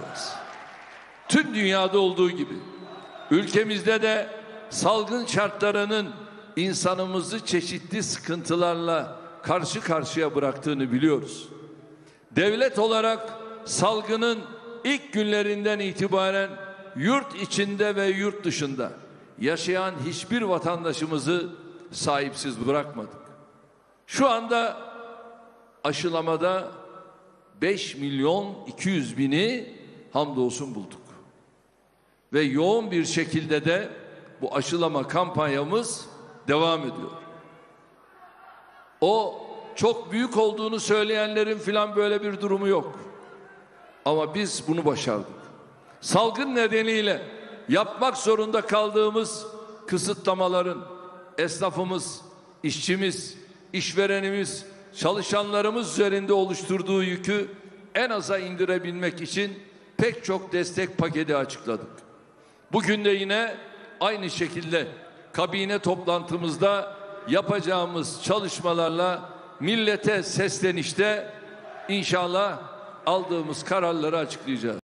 yapacağız. Tüm dünyada olduğu gibi ülkemizde de salgın şartlarının insanımızı çeşitli sıkıntılarla karşı karşıya bıraktığını biliyoruz. Devlet olarak salgının ilk günlerinden itibaren yurt içinde ve yurt dışında yaşayan hiçbir vatandaşımızı sahipsiz bırakmadık. Şu anda aşılamada 5 milyon 200 bini hamdolsun bulduk. Ve yoğun bir şekilde de bu aşılama kampanyamız devam ediyor. O çok büyük olduğunu söyleyenlerin filan böyle bir durumu yok. Ama biz bunu başardık. Salgın nedeniyle yapmak zorunda kaldığımız kısıtlamaların esnafımız, işçimiz, işverenimiz, çalışanlarımız üzerinde oluşturduğu yükü en aza indirebilmek için pek çok destek paketi açıkladık. Bugün de yine aynı şekilde kabine toplantımızda yapacağımız çalışmalarla millete seslenişte inşallah aldığımız kararları açıklayacağız.